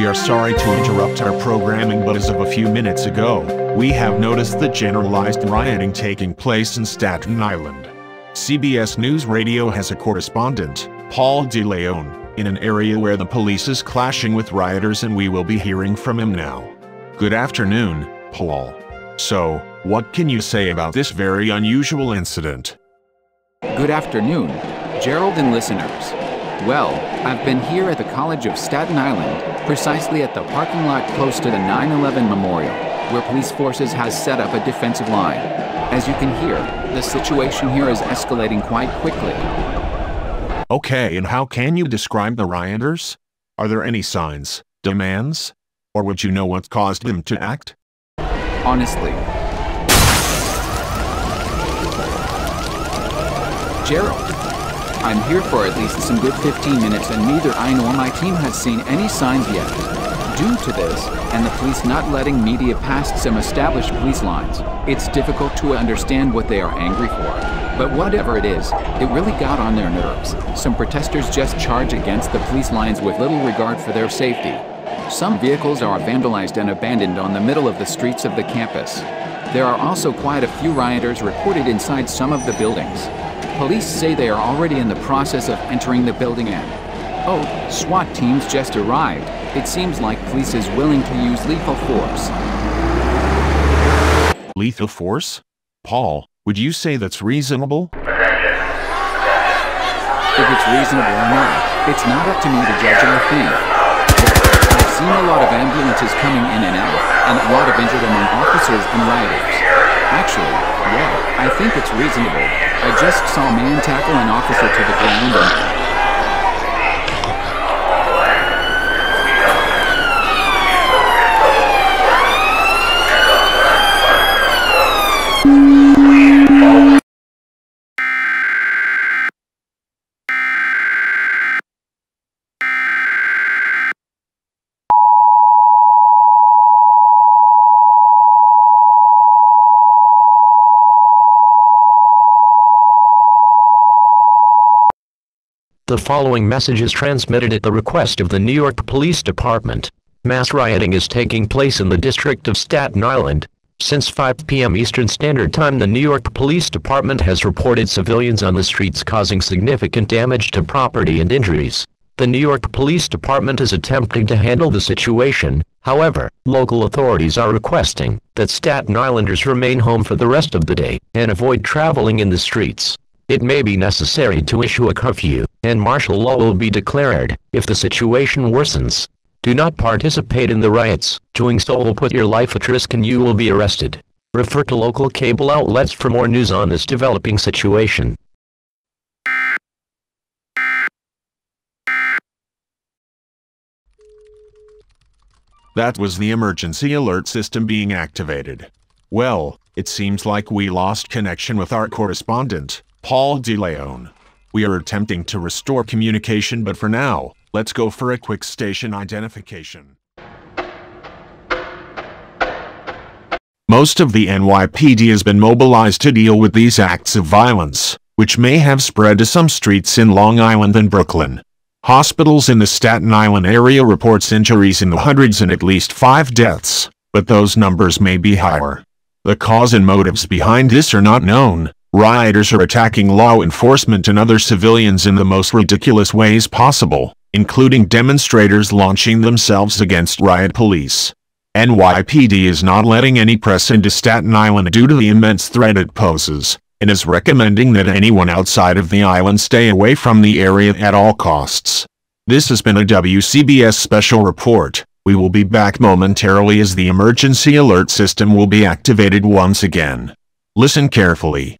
We are sorry to interrupt our programming but as of a few minutes ago, we have noticed the generalized rioting taking place in Staten Island. CBS News Radio has a correspondent, Paul DeLeon, in an area where the police is clashing with rioters and we will be hearing from him now. Good afternoon, Paul. So, what can you say about this very unusual incident? Good afternoon, Gerald and listeners. Well, I've been here at the College of Staten Island, precisely at the parking lot close to the 9-11 Memorial, where police forces has set up a defensive line. As you can hear, the situation here is escalating quite quickly. Okay, and how can you describe the rioters? Are there any signs, demands? Or would you know what caused them to act? Honestly. Gerald, I'm here for at least some good 15 minutes and neither I nor my team has seen any signs yet. Due to this, and the police not letting media past some established police lines, it's difficult to understand what they are angry for. But whatever it is, it really got on their nerves. Some protesters just charge against the police lines with little regard for their safety. Some vehicles are vandalized and abandoned on the middle of the streets of the campus. There are also quite a few rioters reported inside some of the buildings. Police say they are already in the process of entering the building and, oh, SWAT teams just arrived. It seems like police is willing to use lethal force. Lethal force? Paul, would you say that's reasonable? If it's reasonable or not, it's not up to me to judge or think. I've seen a lot of ambulances coming in and out, and a lot of injured among officers and rioters. Actually, yeah, I think it's reasonable. I just saw man tackle an officer to the ground and... The following message is transmitted at the request of the New York Police Department. Mass rioting is taking place in the district of Staten Island. Since 5 p.m. Eastern Standard Time the New York Police Department has reported civilians on the streets causing significant damage to property and injuries. The New York Police Department is attempting to handle the situation, however, local authorities are requesting that Staten Islanders remain home for the rest of the day and avoid traveling in the streets. It may be necessary to issue a curfew, and martial law will be declared if the situation worsens. Do not participate in the riots. Doing so will put your life at risk and you will be arrested. Refer to local cable outlets for more news on this developing situation. That was the emergency alert system being activated. Well, it seems like we lost connection with our correspondent, Paul DeLeon. We are attempting to restore communication but for now, let's go for a quick station identification. Most of the NYPD has been mobilized to deal with these acts of violence, which may have spread to some streets in Long Island and Brooklyn. Hospitals in the Staten Island area reports injuries in the hundreds and at least five deaths, but those numbers may be higher. The cause and motives behind this are not known. Rioters are attacking law enforcement and other civilians in the most ridiculous ways possible, including demonstrators launching themselves against riot police. NYPD is not letting any press into Staten Island due to the immense threat it poses, and is recommending that anyone outside of the island stay away from the area at all costs. This has been a WCBS special report. We will be back momentarily as the emergency alert system will be activated once again. Listen carefully.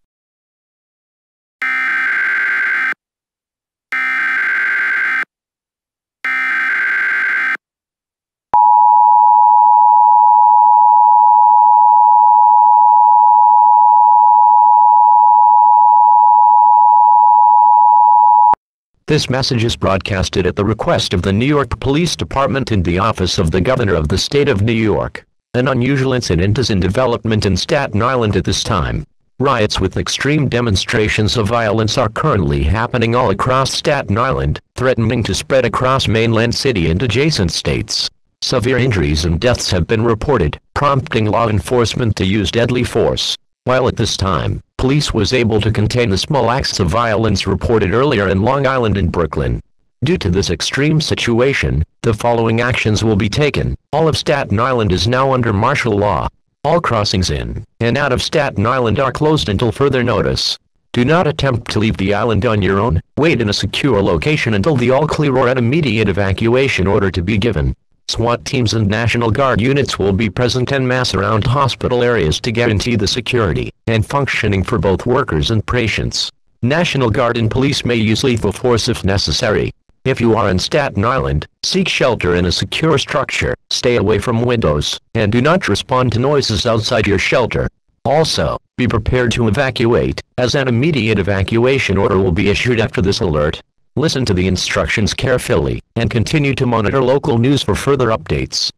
This message is broadcasted at the request of the New York Police Department and the Office of the Governor of the State of New York. An unusual incident is in development in Staten Island at this time. Riots with extreme demonstrations of violence are currently happening all across Staten Island, threatening to spread across mainland city and adjacent states. Severe injuries and deaths have been reported, prompting law enforcement to use deadly force. While at this time, police was able to contain the small acts of violence reported earlier in Long Island and Brooklyn. Due to this extreme situation, the following actions will be taken. All of Staten Island is now under martial law. All crossings in and out of Staten Island are closed until further notice. Do not attempt to leave the island on your own. Wait in a secure location until the all-clear or an immediate evacuation order to be given. SWAT teams and National Guard units will be present en masse around hospital areas to guarantee the security and functioning for both workers and patients. National Guard and police may use lethal force if necessary. If you are in Staten Island, seek shelter in a secure structure, stay away from windows, and do not respond to noises outside your shelter. Also, be prepared to evacuate, as an immediate evacuation order will be issued after this alert. Listen to the instructions carefully, and continue to monitor local news for further updates.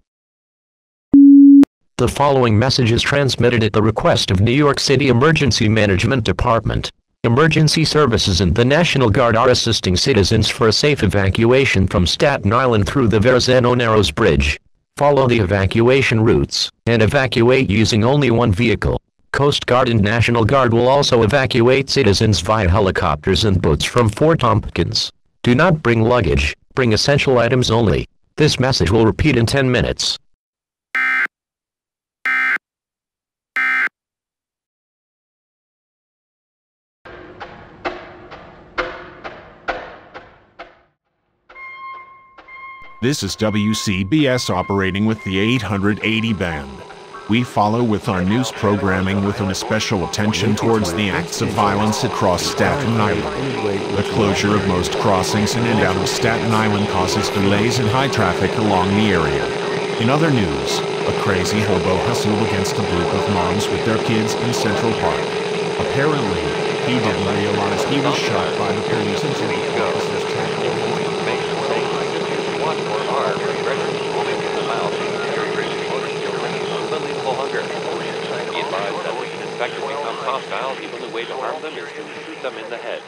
The following message is transmitted at the request of New York City Emergency Management Department. Emergency services and the National Guard are assisting citizens for a safe evacuation from Staten Island through the Verrazano Narrows Bridge. Follow the evacuation routes, and evacuate using only one vehicle. Coast Guard and National Guard will also evacuate citizens via helicopters and boats from Fort Tompkins. Do not bring luggage, bring essential items only. This message will repeat in 10 minutes. This is WCBS operating with the 880 band. We follow with our news programming with an especial attention towards the acts of violence across Staten Island. The closure of most crossings in and out of Staten Island causes delays and high traffic along the area. In other news, a crazy hobo hustled against a group of moms with their kids in Central Park. Apparently, he didn't realize he was shot by the police until the officers The only way to harm them is to shoot them in the head.